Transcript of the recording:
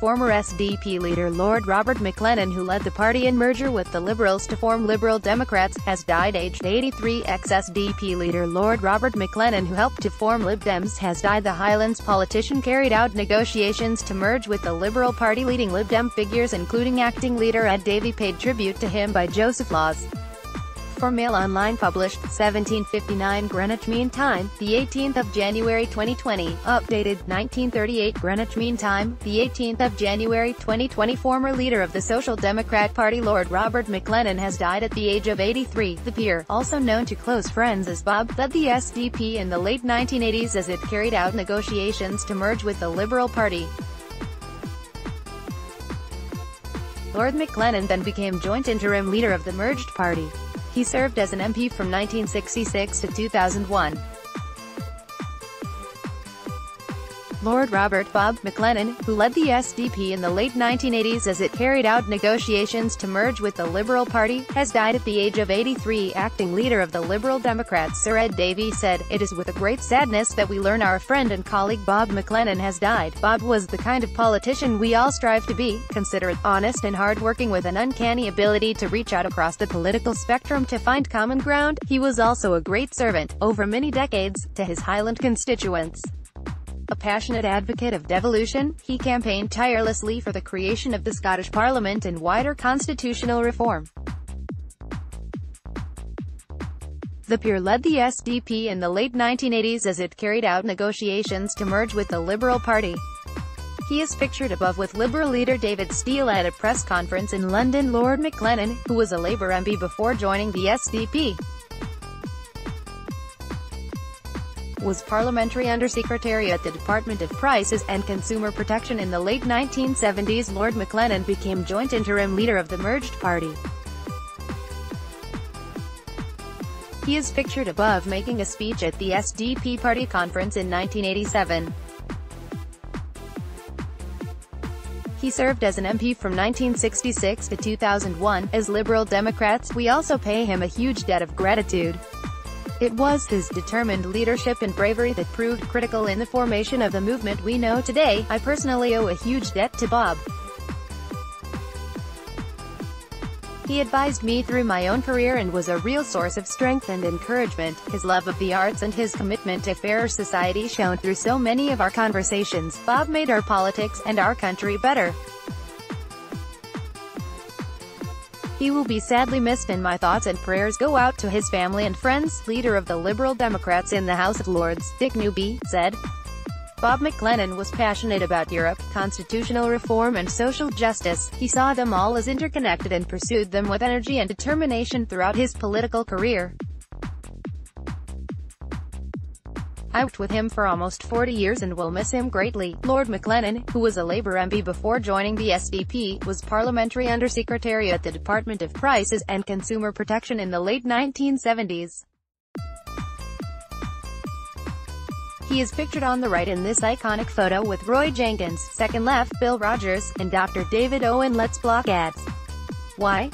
Former SDP leader Lord Robert Maclennan who led the party in merger with the Liberals to form Liberal Democrats, has died aged 83. Ex-SDP leader Lord Robert Maclennan who helped to form Lib Dems has died. The Highlands politician carried out negotiations to merge with the Liberal Party leading Lib Dem figures including acting leader Ed Davey paid tribute to him by Joseph Laws for Mail Online published 1759 Greenwich Mean Time, the 18th of January 2020, updated 1938 Greenwich Mean Time, the 18th of January 2020 Former leader of the Social Democrat Party Lord Robert Maclennan has died at the age of 83. The peer, also known to close friends as Bob, led the SDP in the late 1980s as it carried out negotiations to merge with the Liberal Party. Lord Maclennan then became joint interim leader of the merged party. He served as an MP from 1966 to 2001. Lord Robert Bob Maclennan, who led the SDP in the late 1980s as it carried out negotiations to merge with the Liberal Party, has died at the age of 83. Acting leader of the Liberal Democrats Sir Ed Davey said, It is with a great sadness that we learn our friend and colleague Bob Maclennan has died. Bob was the kind of politician we all strive to be, considerate, honest and hardworking with an uncanny ability to reach out across the political spectrum to find common ground. He was also a great servant, over many decades, to his Highland constituents. A passionate advocate of devolution, he campaigned tirelessly for the creation of the Scottish Parliament and wider constitutional reform. The peer led the SDP in the late 1980s as it carried out negotiations to merge with the Liberal Party. He is pictured above with Liberal leader David Steel at a press conference in London Lord Maclennan, who was a Labour MP before joining the SDP. Was Parliamentary Undersecretary at the Department of Prices and Consumer Protection in the late 1970s Lord Maclennan became joint interim leader of the merged party. He is pictured above making a speech at the SDP party conference in 1987. He served as an MP from 1966 to 2001. As Liberal Democrats, we also pay him a huge debt of gratitude. It was his determined leadership and bravery that proved critical in the formation of the movement we know today. I personally owe a huge debt to Bob. He advised me through my own career and was a real source of strength and encouragement. His love of the arts and his commitment to fairer society shone through so many of our conversations. Bob made our politics and our country better. He will be sadly missed and my thoughts and prayers go out to his family and friends, leader of the Liberal Democrats in the House of Lords, Dick Newby, said. Bob Maclennan was passionate about Europe, constitutional reform and social justice. He saw them all as interconnected and pursued them with energy and determination throughout his political career. Out with him for almost 40 years and will miss him greatly. Lord Maclennan, who was a Labour MP before joining the SDP, was Parliamentary Undersecretary at the Department of Prices and Consumer Protection in the late 1970s. He is pictured on the right in this iconic photo with Roy Jenkins, second left, Bill Rodgers, and Dr. David Owen Let's Block Ads. Why?